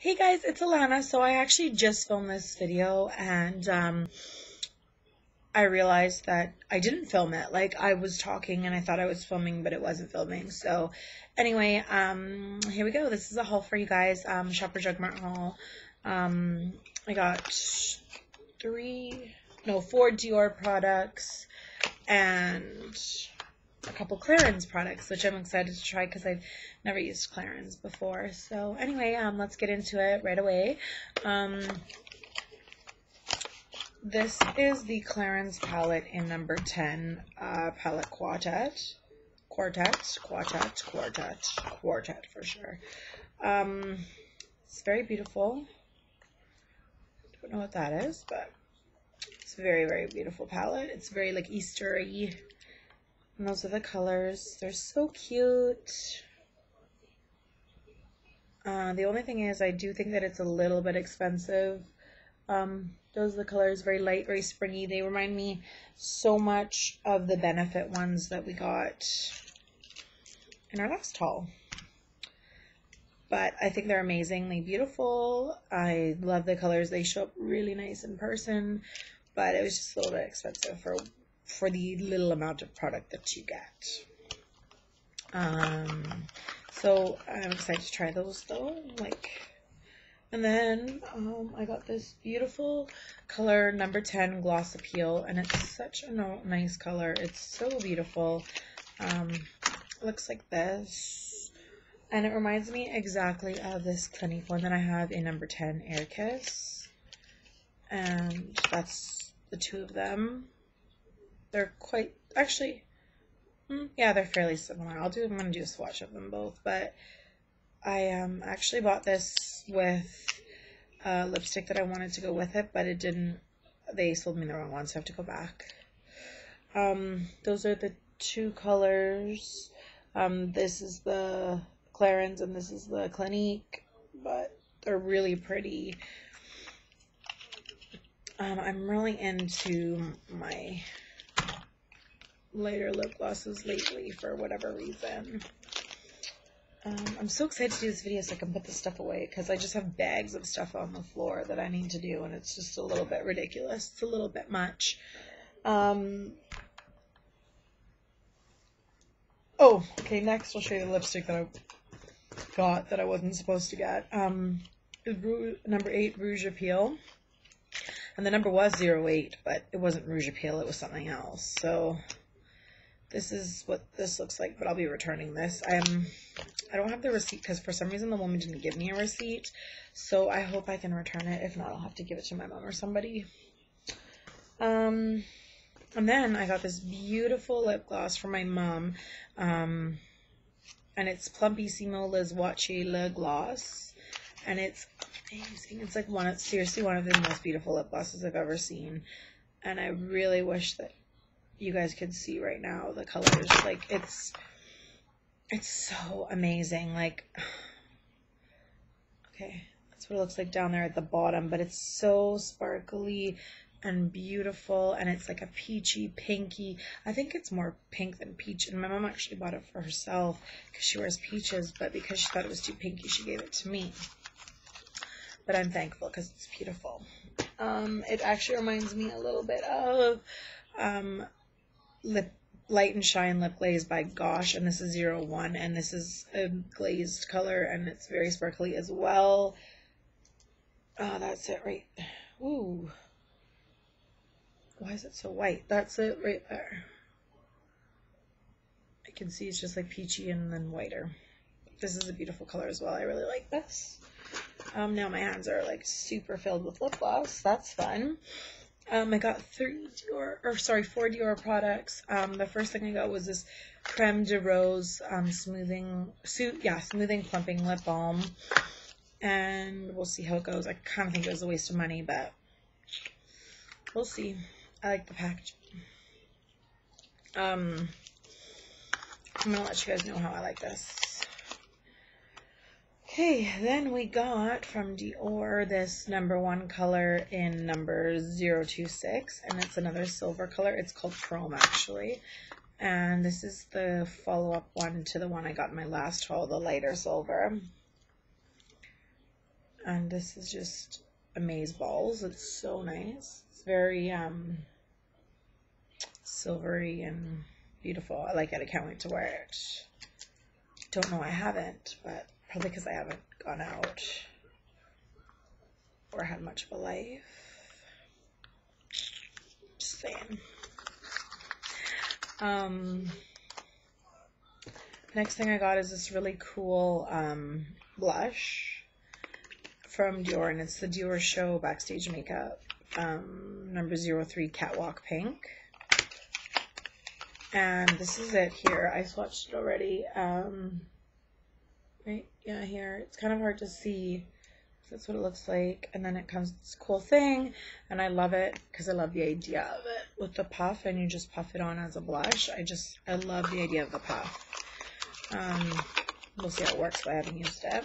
Hey guys, it's Alana. So I actually just filmed this video and um, I realized that I didn't film it. Like I was talking and I thought I was filming, but it wasn't filming. So anyway, um, here we go. This is a haul for you guys. Um, Shoppers Drug Mart haul. Um, I got three, no, four Dior products and a couple Clarins products, which I'm excited to try because I've never used Clarins before. So anyway, um, let's get into it right away. Um, this is the Clarins palette in number 10, uh, palette quartet. Quartet, quartet, quartet, quartet for sure. Um, it's very beautiful. Don't know what that is, but it's a very, very beautiful palette. It's very like Eastery. And those are the colors. They're so cute. Uh, the only thing is I do think that it's a little bit expensive. Um, those are the colors, very light, very springy. They remind me so much of the Benefit ones that we got in our last haul. But I think they're amazingly beautiful. I love the colors. They show up really nice in person, but it was just a little bit expensive for for the little amount of product that you get. Um, so I'm excited to try those though. Like, and then um, I got this beautiful color number 10 gloss appeal, and it's such a nice color. It's so beautiful. Um, looks like this, and it reminds me exactly of this Clinique one that I have in number 10 Air Kiss, and that's the two of them. They're quite actually Mm, yeah, they're fairly similar. I'll do. I'm gonna do a swatch of them both, but I um actually bought this with a lipstick that I wanted to go with it, but it didn't. They sold me the wrong one, so I have to go back. Um, those are the two colors. Um, this is the Clarins and this is the Clinique, but they're really pretty. Um, I'm really into my lighter lip glosses lately for whatever reason. Um, I'm so excited to do this video so I can put this stuff away because I just have bags of stuff on the floor that I need to do and it's just a little bit ridiculous. It's a little bit much. Um, oh, okay, next I'll show you the lipstick that I got that I wasn't supposed to get. Um, number 8 Rouge Appeal. And the number was 08, but it wasn't Rouge Appeal, it was something else. So this is what this looks like, but I'll be returning this. I'm, I don't have the receipt because for some reason the woman didn't give me a receipt. So I hope I can return it. If not, I'll have to give it to my mom or somebody. Um, and then I got this beautiful lip gloss from my mom. Um, and it's Plumpissimo Liz Watchy Le Gloss. And it's amazing. It's like one, of, seriously one of the most beautiful lip glosses I've ever seen. And I really wish that you guys can see right now the colors like it's it's so amazing like okay that's what it looks like down there at the bottom but it's so sparkly and beautiful and it's like a peachy pinky i think it's more pink than peach and my mom actually bought it for herself because she wears peaches but because she thought it was too pinky she gave it to me. But i'm thankful because it's beautiful. Um, it actually reminds me a little bit of um, lip light and shine lip glaze by gosh and this is 01 and this is a glazed color and it's very sparkly as well. Oh that's it right ooh. Why is it so white? That's it right there. I can see it's just like peachy and then whiter. This is a beautiful color as well. I really like this. Um, now my hands are like super filled with lip gloss. That's fun um, I got three Dior, or sorry, four Dior products. Um, the first thing I got was this Creme de Rose um, smoothing, suit, yeah, smoothing plumping lip balm. And we'll see how it goes. I kind of think it was a waste of money, but we'll see. I like the package. Um, I'm to let you guys know how I like this. Okay, then we got from Dior this number one color in number 026, and it's another silver color. It's called Chrome, actually. And this is the follow-up one to the one I got in my last haul, the lighter silver. And this is just amaze balls. It's so nice. It's very um, silvery and beautiful. I like it. I can't wait to wear it. Don't know I haven't, but probably because I haven't gone out or had much of a life. Just saying. Um, next thing I got is this really cool um, blush from Dior, and it's the Diorshow Backstage Makeup um, number 03 Catwalk Pink. And this is it here. I swatched it already. Um, right, yeah, here. It's kind of hard to see. That's what it looks like. And then it comes this cool thing. And I love it because I love the idea of it with the puff. And you just puff it on as a blush. I just, I love the idea of the puff. Um, we'll see how it works, but I haven't used it.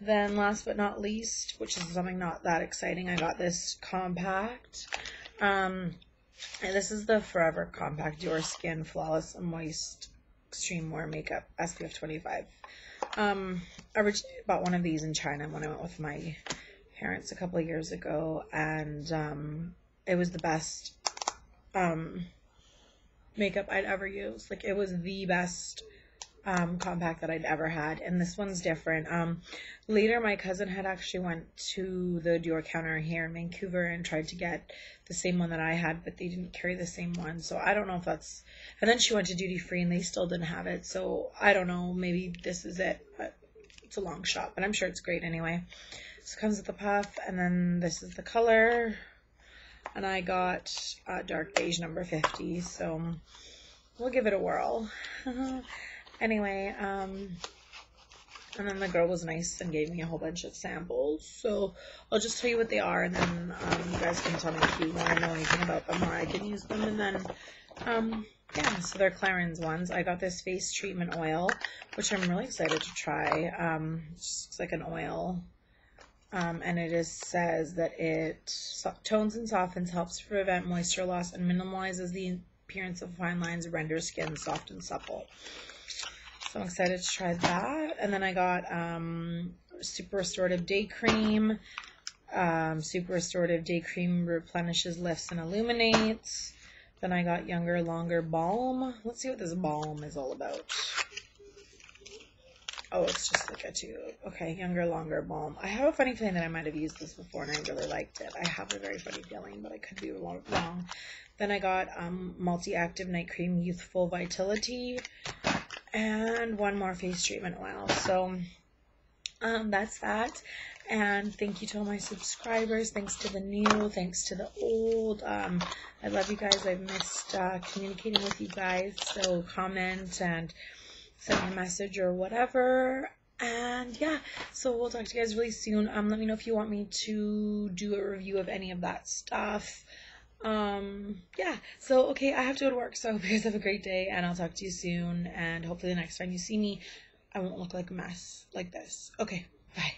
Then last but not least, which is something not that exciting, I got this compact. Um, and this is the Forever Compact Diorskin Flawless Moist Extreme Wear Makeup SPF 25. Um, I bought one of these in China when I went with my parents a couple of years ago, and um, it was the best um, makeup I'd ever used. Like, it was the best um, compact that I'd ever had, and this one's different. Um, later, my cousin had actually went to the Dior counter here in Vancouver and tried to get the same one that I had, but they didn't carry the same one. So I don't know if that's. And then she went to duty free and they still didn't have it. So I don't know. Maybe this is it, but it's a long shot. But I'm sure it's great anyway. So it comes with the puff, and then this is the color. And I got uh, dark beige number 50. So we'll give it a whirl. anyway, um, and then the girl was nice and gave me a whole bunch of samples. So I'll just tell you what they are, and then um, you guys can tell me if you want to know anything about them or I can use them. And then, um, yeah, so they're Clarins ones. I got this face treatment oil, which I'm really excited to try. Um, it's like an oil. Um, and it is says that it so tones and softens, helps prevent moisture loss, and minimalizes the appearance of fine lines, renders skin soft and supple. So I'm excited to try that. And then I got um, Super Restorative Day Cream. Um, Super Restorative Day Cream replenishes, lifts, and illuminates. Then I got Younger, Longer Balm. Let's see what this balm is all about. Oh, it's just like a tube. Okay, Younger, Longer Balm. I have a funny feeling that I might have used this before and I really liked it. I have a very funny feeling, but I could be wrong. Then I got um, Multi-Active Night Cream Youthful Vitality and one more face treatment oil. So um, that's that. And thank you to all my subscribers. Thanks to the new, thanks to the old. Um, I love you guys. I've missed uh, communicating with you guys. So comment and send me a message or whatever. And yeah, so we'll talk to you guys really soon. Um, let me know if you want me to do a review of any of that stuff um yeah so okay i have to go to work so you guys have a great day and i'll talk to you soon and hopefully the next time you see me i won't look like a mess like this. Okay bye